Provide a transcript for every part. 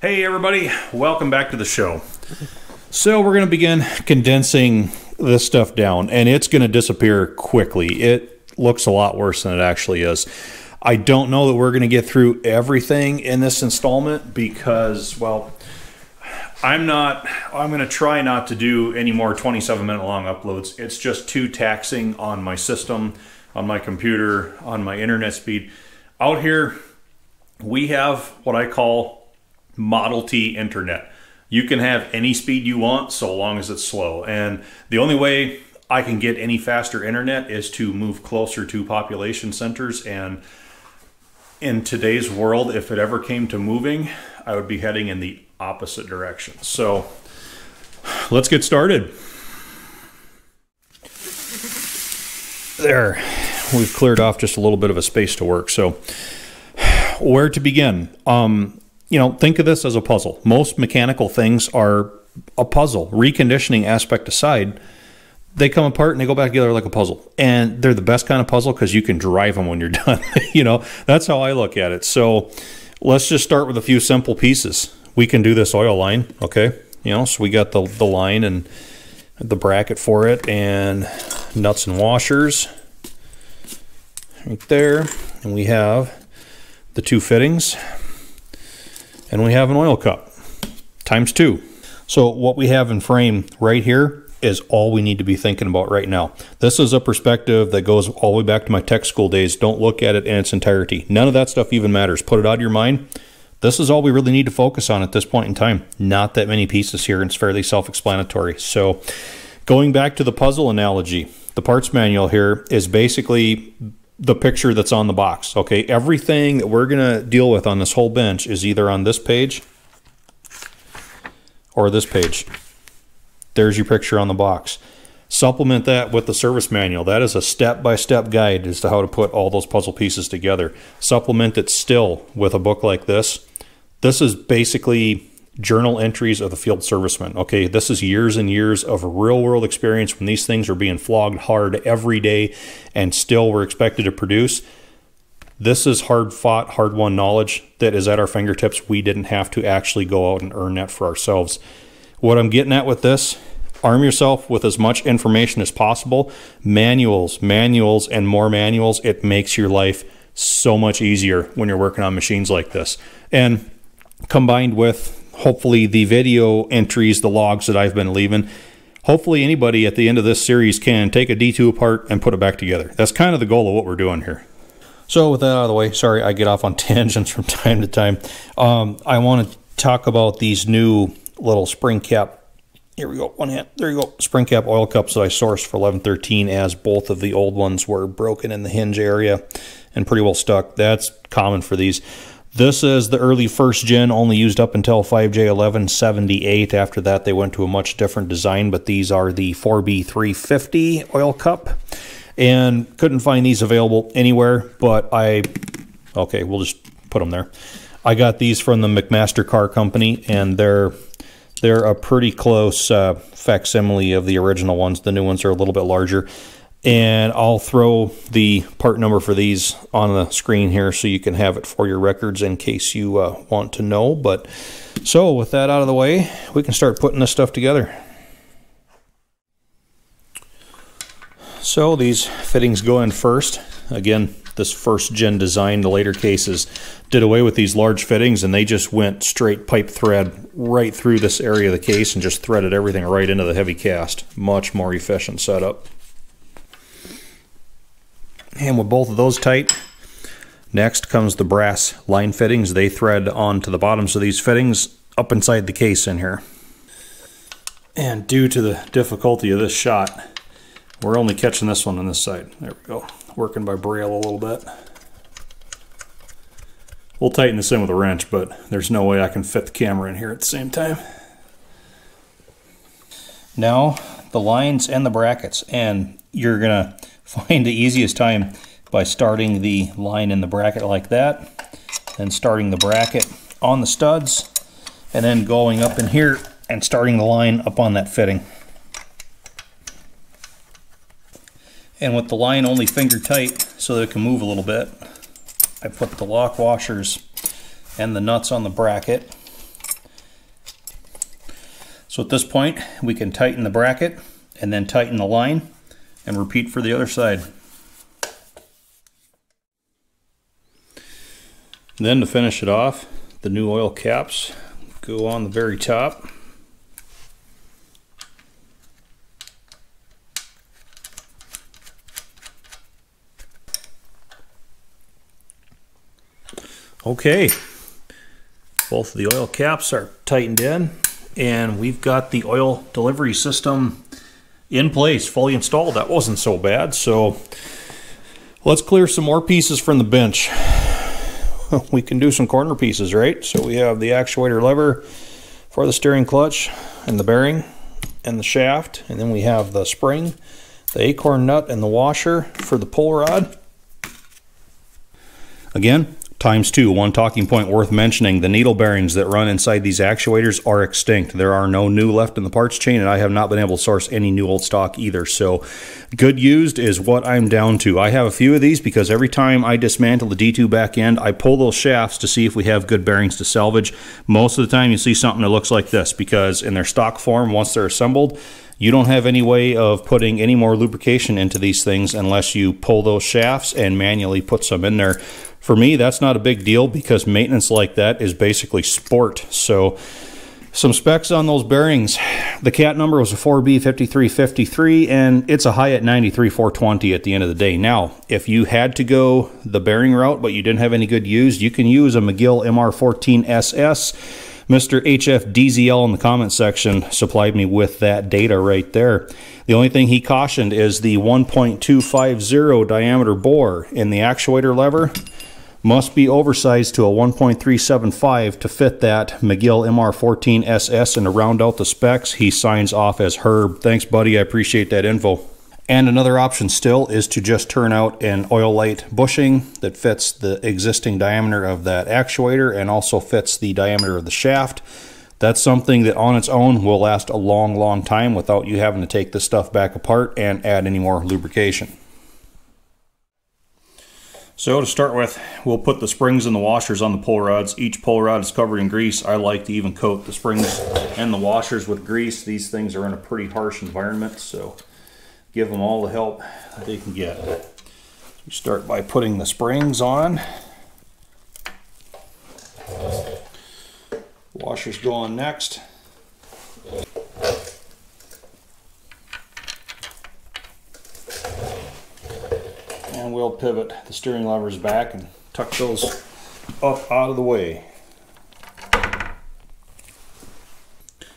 Hey everybody, welcome back to the show. So we're going to begin condensing this stuff down and it's going to disappear quickly. It looks a lot worse than it actually is. I don't know that we're going to get through everything in this installment because, well, I'm not, I'm going to try not to do any more 27 minute long uploads. It's just too taxing on my system, on my computer, on my internet speed. Out here, we have what I call Model T internet. You can have any speed you want so long as it's slow. And the only way I can get any faster internet is to move closer to population centers. And in today's world, if it ever came to moving, I would be heading in the opposite direction. So let's get started. There, we've cleared off just a little bit of a space to work. So, where to begin? Um, you know, think of this as a puzzle. Most mechanical things are a puzzle. Reconditioning aspect aside, they come apart and they go back together like a puzzle. And they're the best kind of puzzle because you can drive them when you're done. you know, that's how I look at it. So let's just start with a few simple pieces. We can do this oil line, okay? You know, so we got the, the line and the bracket for it and nuts and washers right there. And we have the two fittings and we have an oil cup times two. So what we have in frame right here is all we need to be thinking about right now. This is a perspective that goes all the way back to my tech school days. Don't look at it in its entirety. None of that stuff even matters. Put it out of your mind. This is all we really need to focus on at this point in time. Not that many pieces here, and it's fairly self-explanatory. So going back to the puzzle analogy, the parts manual here is basically the picture that's on the box. Okay, everything that we're going to deal with on this whole bench is either on this page or this page. There's your picture on the box. Supplement that with the service manual. That is a step-by-step -step guide as to how to put all those puzzle pieces together. Supplement it still with a book like this. This is basically journal entries of the field servicemen. Okay, this is years and years of real world experience when these things are being flogged hard every day and still we're expected to produce. This is hard fought, hard won knowledge that is at our fingertips. We didn't have to actually go out and earn that for ourselves. What I'm getting at with this, arm yourself with as much information as possible. Manuals, manuals, and more manuals. It makes your life so much easier when you're working on machines like this. And combined with hopefully the video entries, the logs that I've been leaving. Hopefully anybody at the end of this series can take a D2 apart and put it back together. That's kind of the goal of what we're doing here. So with that out of the way, sorry I get off on tangents from time to time. Um, I want to talk about these new little spring cap. Here we go, one hand. There you go. Spring cap oil cups that I sourced for 1113 as both of the old ones were broken in the hinge area and pretty well stuck. That's common for these. This is the early first gen, only used up until 5J1178. After that, they went to a much different design, but these are the 4B350 oil cup. And couldn't find these available anywhere, but I, okay, we'll just put them there. I got these from the McMaster-Carr Company, and they're they're a pretty close uh, facsimile of the original ones. The new ones are a little bit larger and I'll throw the part number for these on the screen here so you can have it for your records in case you uh, want to know. But so with that out of the way, we can start putting this stuff together. So these fittings go in first. Again, this first gen design, the later cases did away with these large fittings and they just went straight pipe thread right through this area of the case and just threaded everything right into the heavy cast. Much more efficient setup. And with both of those tight, next comes the brass line fittings. They thread onto the bottoms of these fittings up inside the case in here. And due to the difficulty of this shot, we're only catching this one on this side. There we go. Working by braille a little bit. We'll tighten this in with a wrench, but there's no way I can fit the camera in here at the same time. Now, the lines and the brackets, and you're to find the easiest time by starting the line in the bracket like that, then starting the bracket on the studs, and then going up in here and starting the line up on that fitting. And with the line only finger tight so that it can move a little bit, I put the lock washers and the nuts on the bracket. So at this point, we can tighten the bracket and then tighten the line and repeat for the other side. Then to finish it off, the new oil caps go on the very top. Okay, both of the oil caps are tightened in and we've got the oil delivery system in place, fully installed. That wasn't so bad. So let's clear some more pieces from the bench. We can do some corner pieces, right? So we have the actuator lever for the steering clutch and the bearing and the shaft. And then we have the spring, the acorn nut and the washer for the pull rod. Again, times two. One talking point worth mentioning the needle bearings that run inside these actuators are extinct. There are no new left in the parts chain, and I have not been able to source any new old stock either. So, good used is what I'm down to. I have a few of these because every time I dismantle the D2 back end, I pull those shafts to see if we have good bearings to salvage. Most of the time, you see something that looks like this because in their stock form, once they're assembled, you don't have any way of putting any more lubrication into these things unless you pull those shafts and manually put some in there. For me, that's not a big deal because maintenance like that is basically sport. So some specs on those bearings. The cat number was a 4B5353 and it's a Hyatt 93420 at the end of the day. Now, if you had to go the bearing route but you didn't have any good use, you can use a McGill MR14SS Mr. HFDZL in the comment section supplied me with that data right there. The only thing he cautioned is the 1.250 diameter bore in the actuator lever must be oversized to a 1.375 to fit that McGill MR14SS and to round out the specs, he signs off as Herb. Thanks, buddy. I appreciate that info. And another option still is to just turn out an Oilite bushing that fits the existing diameter of that actuator and also fits the diameter of the shaft. That's something that on its own will last a long, long time without you having to take this stuff back apart and add any more lubrication. So to start with, we'll put the springs and the washers on the pull rods. Each pull rod is covered in grease. I like to even coat the springs and the washers with grease. These things are in a pretty harsh environment, so give them all the help that they can get. We start by putting the springs on. Washers go on next. And we'll pivot the steering levers back and tuck those up out of the way.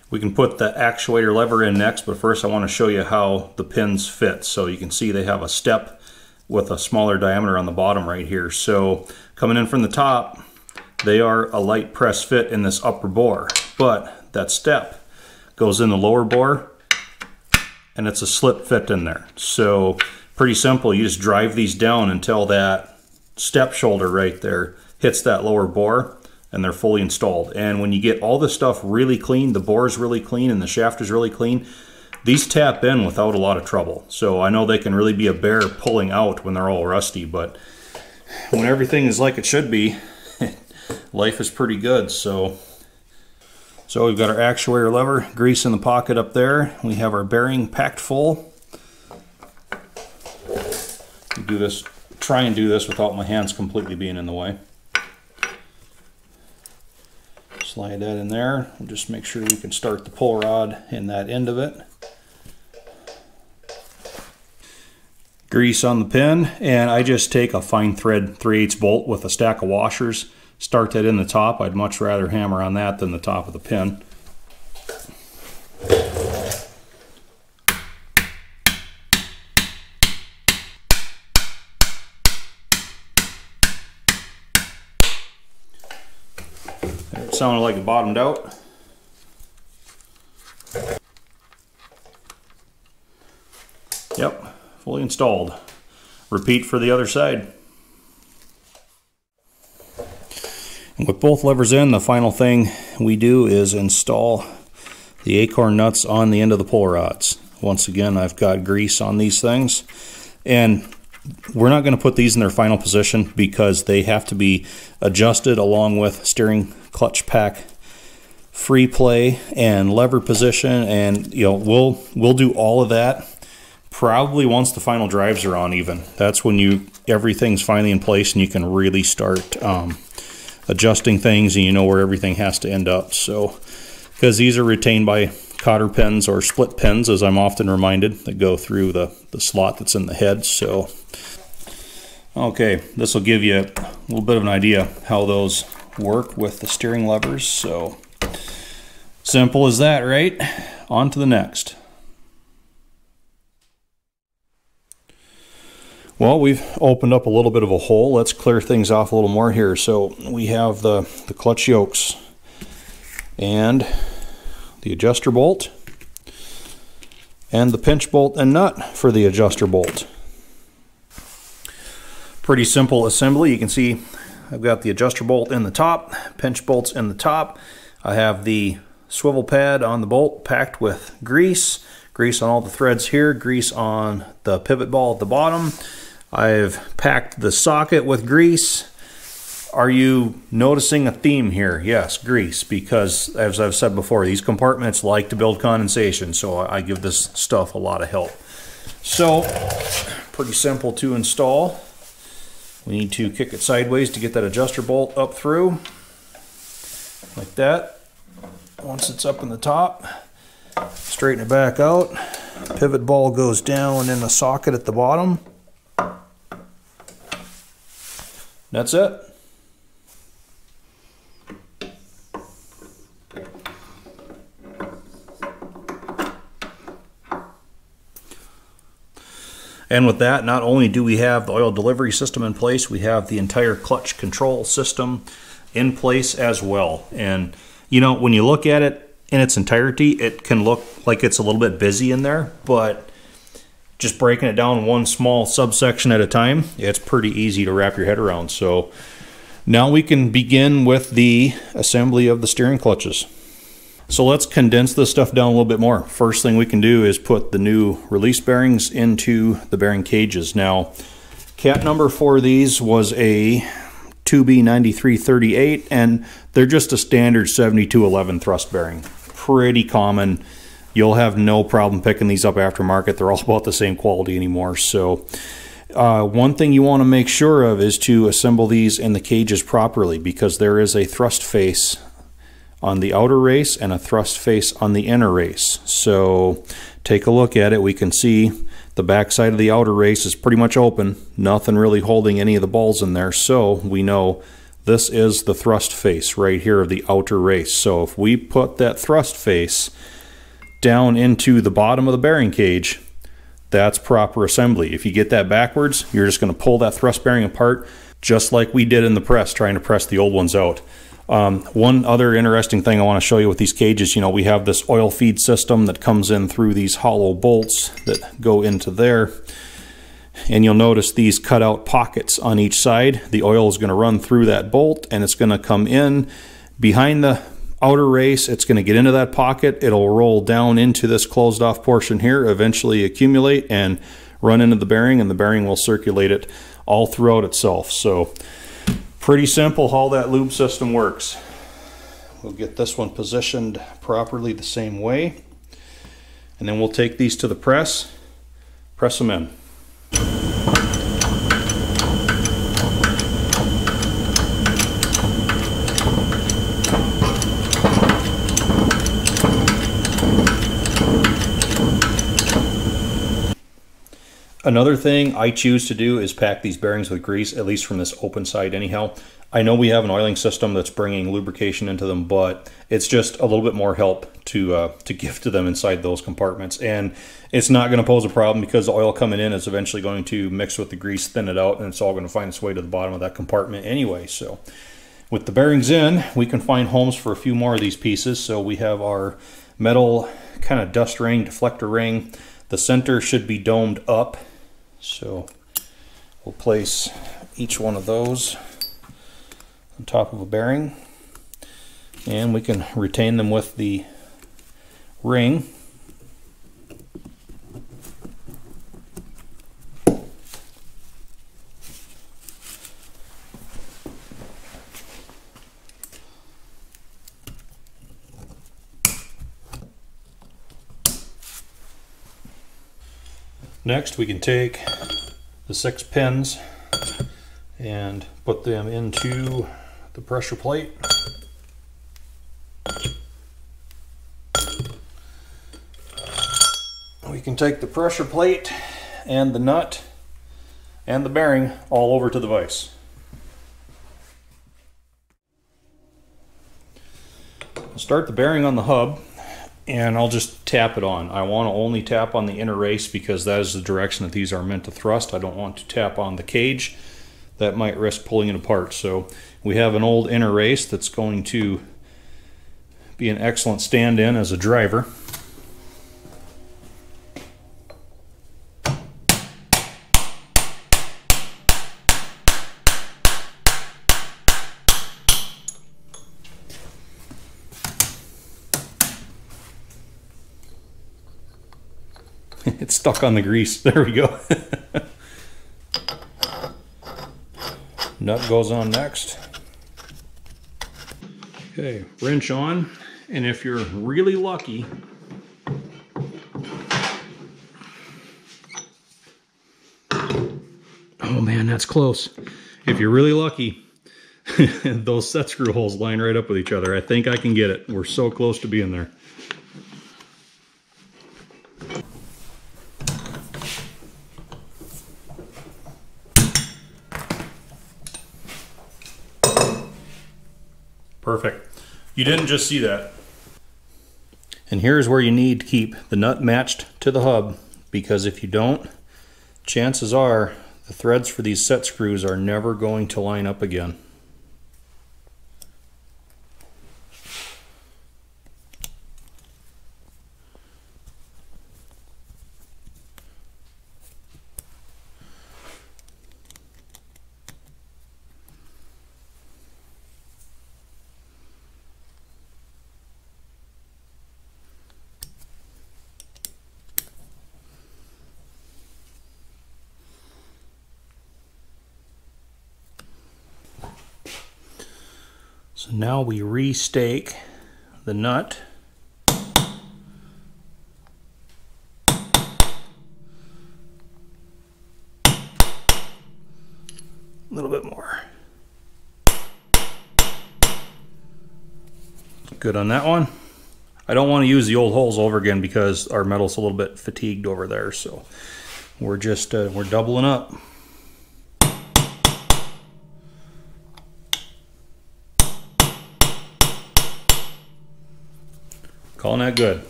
We can put the actuator lever in next, but first I want to show you how the pins fit. So you can see they have a step with a smaller diameter on the bottom right here. So coming in from the top, they are a light press fit in this upper bore, but that step goes in the lower bore and it's a slip fit in there. So pretty simple, you just drive these down until that step shoulder right there hits that lower bore and they're fully installed. And when you get all the stuff really clean, the bore is really clean and the shaft is really clean, these tap in without a lot of trouble. So I know they can really be a bear pulling out when they're all rusty, but when everything is like it should be, life is pretty good. So, so we've got our actuator lever, grease in the pocket up there. We have our bearing packed full. Do this, try and do this without my hands completely being in the way. Slide that in there. We'll just make sure we can start the pull rod in that end of it. Grease on the pin, and I just take a fine thread 3 8 bolt with a stack of washers. Start that in the top. I'd much rather hammer on that than the top of the pin. Sounded like it bottomed out. Yep, fully installed. Repeat for the other side. And with both levers in, the final thing we do is install the acorn nuts on the end of the pull rods. Once again, I've got grease on these things. And we're not going to put these in their final position because they have to be adjusted along with steering clutch pack free play and lever position and you know we'll we'll do all of that probably once the final drives are on even. That's when you everything's finally in place and you can really start um, adjusting things and you know where everything has to end up. So because these are retained by cotter pins or split pins as I'm often reminded that go through the, the slot that's in the head. So okay this will give you a little bit of an idea how those work with the steering levers so Simple as that, right? On to the next. Well, we've opened up a little bit of a hole. Let's clear things off a little more here. So we have the, the clutch yokes and the adjuster bolt and the pinch bolt and nut for the adjuster bolt. Pretty simple assembly. You can see I've got the adjuster bolt in the top, pinch bolts in the top. I have the swivel pad on the bolt packed with grease, grease on all the threads here, grease on the pivot ball at the bottom. I've packed the socket with grease. Are you noticing a theme here? Yes, grease, because as I've said before, these compartments like to build condensation, so I give this stuff a lot of help. So, pretty simple to install. We need to kick it sideways to get that adjuster bolt up through, like that. Once it's up in the top, straighten it back out. Pivot ball goes down in the socket at the bottom. That's it. And with that, not only do we have the oil delivery system in place, we have the entire clutch control system in place as well. And you know, when you look at it in its entirety, it can look like it's a little bit busy in there, but just breaking it down one small subsection at a time, it's pretty easy to wrap your head around. So now we can begin with the assembly of the steering clutches. So let's condense this stuff down a little bit more. First thing we can do is put the new release bearings into the bearing cages. Now, cat number for these was a 2B9338, and they're just a standard 7211 thrust bearing. Pretty common. You'll have no problem picking these up aftermarket. They're all about the same quality anymore. So, uh, one thing you want to make sure of is to assemble these in the cages properly because there is a thrust face on the outer race and a thrust face on the inner race. So, take a look at it. We can see the backside of the outer race is pretty much open, nothing really holding any of the balls in there, so we know this is the thrust face right here of the outer race. So if we put that thrust face down into the bottom of the bearing cage, that's proper assembly. If you get that backwards, you're just going to pull that thrust bearing apart just like we did in the press, trying to press the old ones out. Um, one other interesting thing I want to show you with these cages, you know, we have this oil feed system that comes in through these hollow bolts that go into there. And you'll notice these cutout pockets on each side. The oil is going to run through that bolt and it's going to come in behind the outer race. It's going to get into that pocket. It'll roll down into this closed off portion here, eventually accumulate and run into the bearing and the bearing will circulate it all throughout itself. So Pretty simple how that lube system works. We'll get this one positioned properly the same way. And then we'll take these to the press, press them in. Another thing I choose to do is pack these bearings with grease, at least from this open side anyhow. I know we have an oiling system that's bringing lubrication into them, but it's just a little bit more help to uh, to give to them inside those compartments. And it's not going to pose a problem because the oil coming in is eventually going to mix with the grease, thin it out, and it's all going to find its way to the bottom of that compartment anyway. So with the bearings in, we can find homes for a few more of these pieces. So we have our metal kind of dust ring, deflector ring. The center should be domed up so we'll place each one of those on top of a bearing. And we can retain them with the ring Next we can take the six pins and put them into the pressure plate. We can take the pressure plate and the nut and the bearing all over to the vise. Start the bearing on the hub and I'll just tap it on. I want to only tap on the inner race because that is the direction that these are meant to thrust. I don't want to tap on the cage. That might risk pulling it apart. So we have an old inner race that's going to be an excellent stand-in as a driver. it's stuck on the grease. There we go. Nut goes on next. Okay, wrench on, and if you're really lucky, oh man, that's close. If you're really lucky, those set screw holes line right up with each other. I think I can get it. We're so close to being there. Perfect. You didn't just see that. And here's where you need to keep the nut matched to the hub because if you don't, chances are the threads for these set screws are never going to line up again. So now we restake the nut. A little bit more. Good on that one. I don't want to use the old holes over again because our metal's a little bit fatigued over there. So we're just, uh, we're doubling up. Calling that good.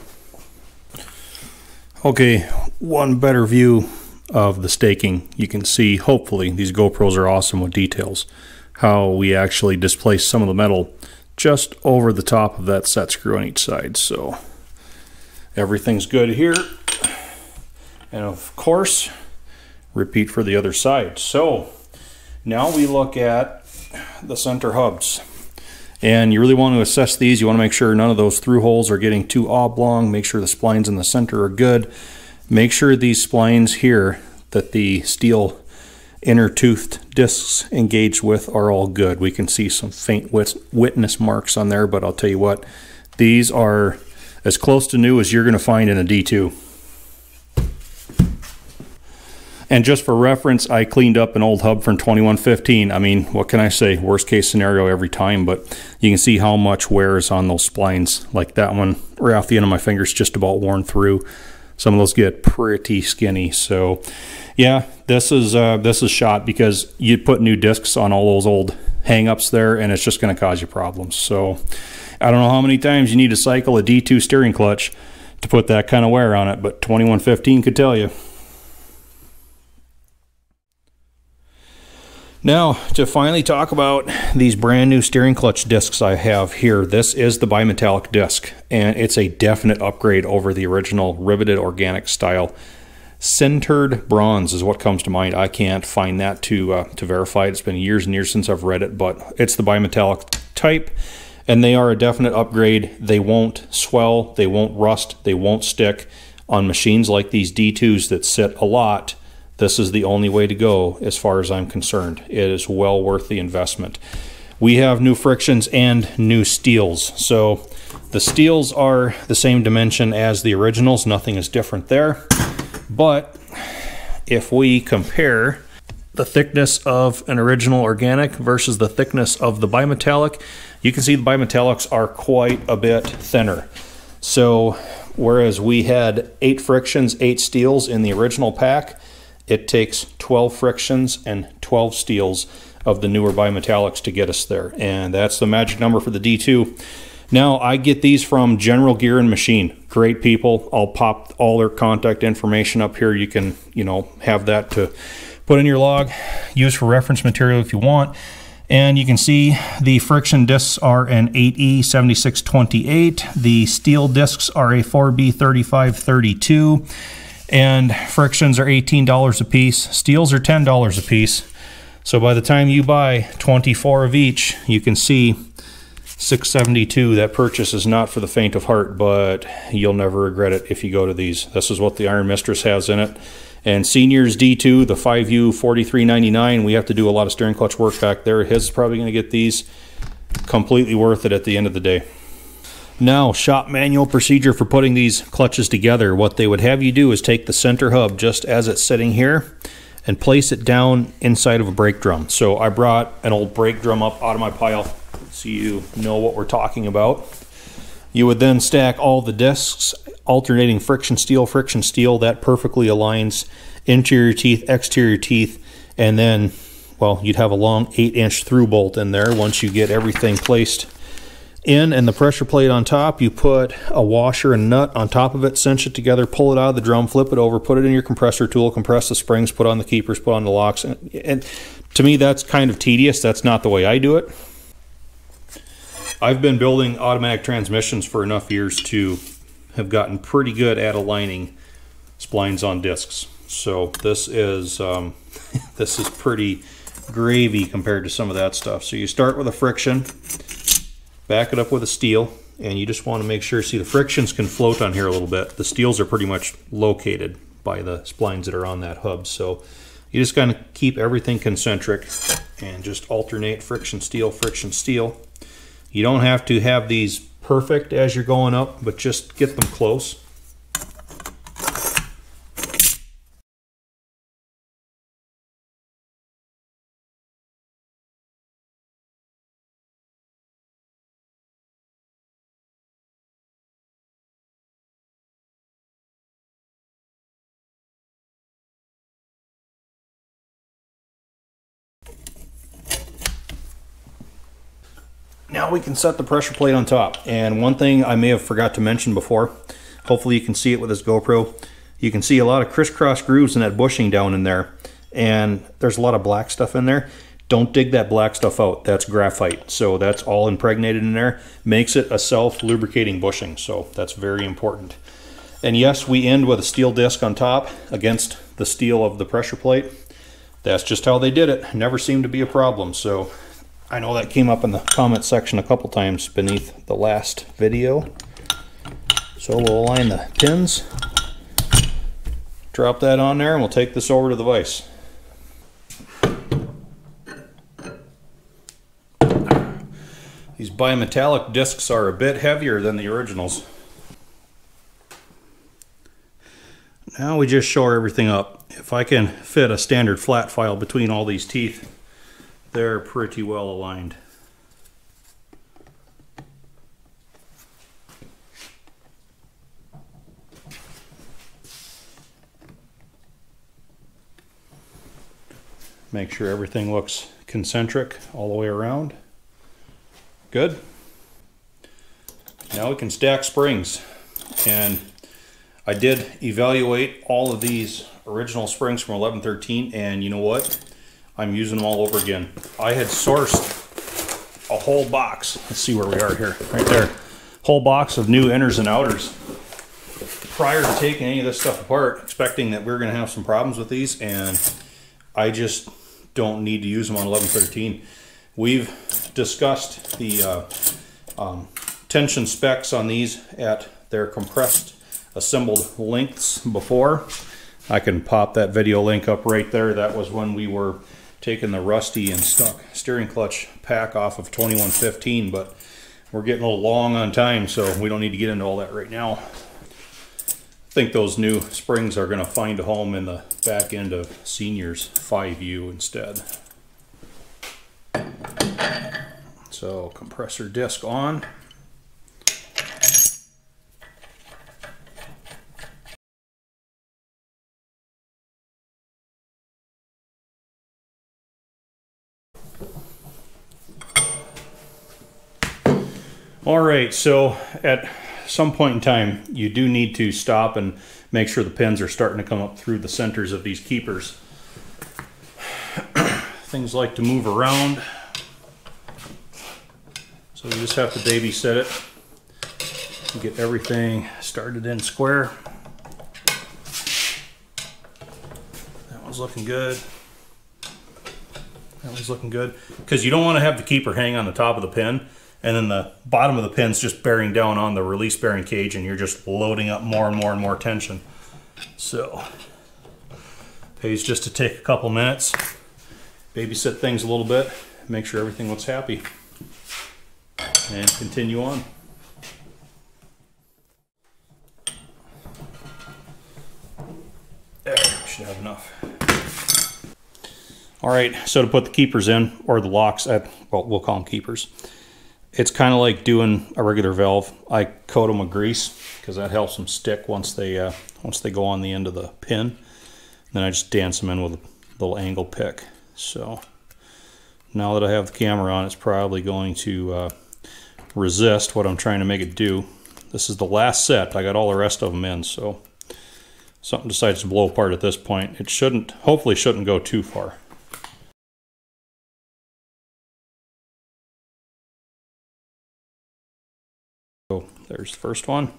Okay, one better view of the staking. You can see, hopefully, these GoPros are awesome with details, how we actually displace some of the metal just over the top of that set screw on each side. So everything's good here. And of course, repeat for the other side. So now we look at the center hubs. And you really want to assess these. You want to make sure none of those through holes are getting too oblong. Make sure the splines in the center are good. Make sure these splines here that the steel inner toothed discs engaged with are all good. We can see some faint witness marks on there, but I'll tell you what, these are as close to new as you're going to find in a D2. And just for reference, I cleaned up an old hub from 2115. I mean, what can I say? Worst case scenario every time, but you can see how much wear is on those splines. Like that one, right off the end of my fingers, just about worn through. Some of those get pretty skinny. So, yeah, this is uh, this is shot because you put new discs on all those old hang-ups there, and it's just going to cause you problems. So, I don't know how many times you need to cycle a D2 steering clutch to put that kind of wear on it, but 2115 could tell you. Now, to finally talk about these brand new steering clutch discs I have here, this is the bimetallic disc, and it's a definite upgrade over the original riveted organic style. Sintered bronze is what comes to mind. I can't find that to uh, to verify. It's been years and years since I've read it, but it's the bimetallic type, and they are a definite upgrade. They won't swell, they won't rust, they won't stick on machines like these D2s that sit a lot this is the only way to go as far as I'm concerned. It is well worth the investment. We have new frictions and new steels. So the steels are the same dimension as the originals. Nothing is different there. But if we compare the thickness of an original organic versus the thickness of the bimetallic, you can see the bimetallics are quite a bit thinner. So whereas we had eight frictions, eight steels in the original pack, it takes 12 frictions and 12 steels of the newer bimetallics to get us there. And that's the magic number for the D2. Now, I get these from General Gear and Machine. Great people. I'll pop all their contact information up here. You can, you know, have that to put in your log, use for reference material if you want. And you can see the friction discs are an 8E7628. The steel discs are a 4B3532. And frictions are $18 a piece. Steels are $10 a piece. So by the time you buy 24 of each, you can see 672 that purchase is not for the faint of heart but you'll never regret it if you go to these. This is what the iron mistress has in it. And seniors d2 the 5u 4399 we have to do a lot of steering clutch work back there. His is probably going to get these completely worth it at the end of the day now shop manual procedure for putting these clutches together what they would have you do is take the center hub just as it's sitting here and place it down inside of a brake drum so i brought an old brake drum up out of my pile so you know what we're talking about. You would then stack all the discs, alternating friction steel, friction steel. That perfectly aligns interior teeth, exterior teeth, and then, well, you'd have a long 8 inch through bolt in there once you get everything placed in and the pressure plate on top you put a washer and nut on top of it cinch it together pull it out of the drum flip it over put it in your compressor tool compress the springs put on the keepers put on the locks and, and to me that's kind of tedious that's not the way i do it I've been building automatic transmissions for enough years to have gotten pretty good at aligning splines on discs. So this is um, this is pretty gravy compared to some of that stuff. So you start with a friction, back it up with a steel, and you just want to make sure, see the frictions can float on here a little bit. The steels are pretty much located by the splines that are on that hub. So you just kind of keep everything concentric and just alternate friction, steel, friction, steel. You don't have to have these perfect as you're going up, but just get them close. Now we can set the pressure plate on top. And one thing I may have forgot to mention before, hopefully you can see it with this GoPro, you can see a lot of crisscross grooves in that bushing down in there. And there's a lot of black stuff in there. Don't dig that black stuff out. That's graphite. So that's all impregnated in there. Makes it a self-lubricating bushing. So that's very important. And yes, we end with a steel disc on top against the steel of the pressure plate. That's just how they did it. Never seemed to be a problem. So I know that came up in the comment section a couple times beneath the last video. So we'll align the pins, drop that on there, and we'll take this over to the vise. These bimetallic discs are a bit heavier than the originals. Now we just shore everything up. If I can fit a standard flat file between all these teeth, they're pretty well aligned. Make sure everything looks concentric all the way around. Good. Now we can stack springs. And I did evaluate all of these original springs from 1113 and you know what? I'm using them all over again. I had sourced a whole box. Let's see where we are here. Right there. Whole box of new inners and outers. Prior to taking any of this stuff apart, expecting that we are going to have some problems with these, and I just don't need to use them on 1113. We've discussed the uh, um, tension specs on these at their compressed assembled lengths before. I can pop that video link up right there. That was when we were taking the rusty and stuck steering clutch pack off of 2115, but we're getting a little long on time, so we don't need to get into all that right now. I think those new springs are going to find a home in the back end of Senior's 5U instead. So compressor disc on. All right, so at some point in time, you do need to stop and make sure the pins are starting to come up through the centers of these keepers. Things like to move around. So you just have to babysit it. Get everything started in square. That one's looking good. That one's looking good. Because you don't want to have the keeper hang on the top of the pin and then the bottom of the pin's just bearing down on the release bearing cage and you're just loading up more and more and more tension. So, pays just to take a couple minutes, babysit things a little bit, make sure everything looks happy, and continue on. Should have enough. All right, so to put the keepers in, or the locks, at, well, we'll call them keepers it's kind of like doing a regular valve. I coat them with grease because that helps them stick once they uh, once they go on the end of the pin. Then I just dance them in with a little angle pick. So now that I have the camera on, it's probably going to uh, resist what I'm trying to make it do. This is the last set. I got all the rest of them in, so something decides to blow apart at this point. It shouldn't, hopefully shouldn't go too far. There's the first one.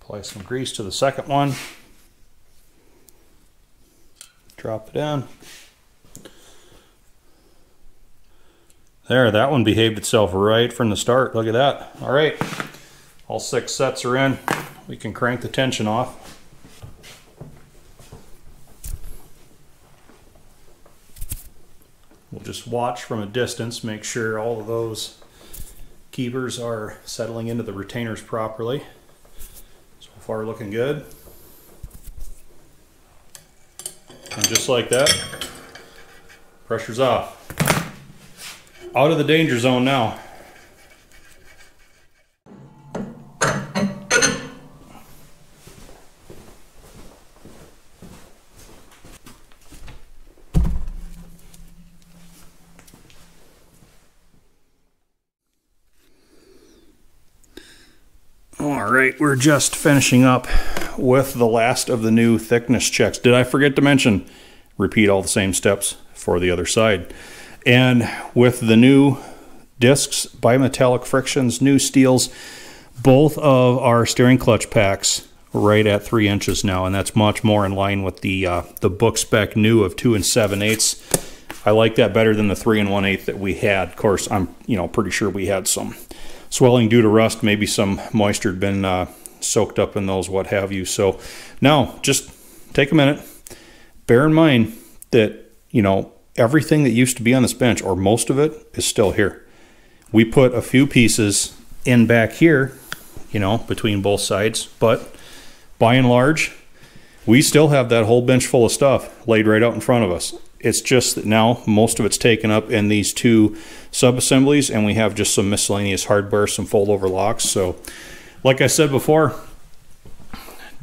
Apply some grease to the second one. Drop it in. There, that one behaved itself right from the start. Look at that. All right, all six sets are in. We can crank the tension off. We'll just watch from a distance, make sure all of those keepers are settling into the retainers properly. So far looking good. And just like that, pressure's off. Out of the danger zone now. We're just finishing up with the last of the new thickness checks. Did I forget to mention, repeat all the same steps for the other side. And with the new discs, bimetallic frictions, new steels, both of our steering clutch packs right at three inches now, and that's much more in line with the uh, the book spec new of two and seven eighths. I like that better than the three and one eighth that we had. Of course, I'm you know pretty sure we had some swelling due to rust, maybe some moisture had been uh, soaked up in those, what have you. So now just take a minute, bear in mind that, you know, everything that used to be on this bench, or most of it, is still here. We put a few pieces in back here, you know, between both sides, but by and large, we still have that whole bench full of stuff laid right out in front of us. It's just that now most of it's taken up in these two sub-assemblies and we have just some miscellaneous hardware, some fold-over locks. So like I said before,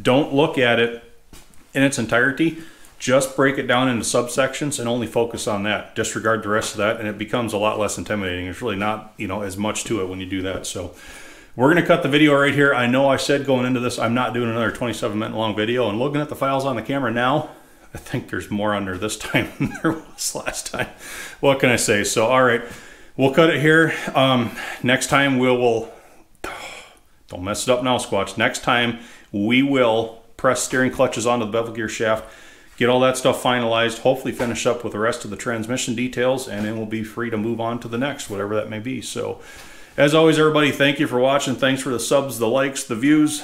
don't look at it in its entirety. Just break it down into subsections and only focus on that. Disregard the rest of that and it becomes a lot less intimidating. There's really not, you know, as much to it when you do that. So we're going to cut the video right here. I know I said going into this, I'm not doing another 27 minute long video and looking at the files on the camera now, I think there's more under this time than there was last time. What can I say? So, all right, we'll cut it here. Um, next time we will, don't mess it up now, Squatch. Next time we will press steering clutches onto the bevel gear shaft, get all that stuff finalized, hopefully finish up with the rest of the transmission details, and then we'll be free to move on to the next, whatever that may be. So, as always, everybody, thank you for watching. Thanks for the subs, the likes, the views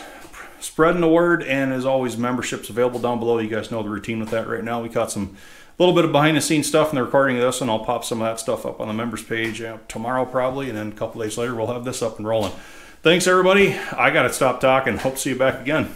spreading the word and as always memberships available down below you guys know the routine with that right now we got some little bit of behind the scenes stuff in the recording of this, and I'll pop some of that stuff up on the members page uh, tomorrow probably, and then a couple days later we'll have this up and rolling. Thanks everybody. I got to stop talking. Hope to see you back again.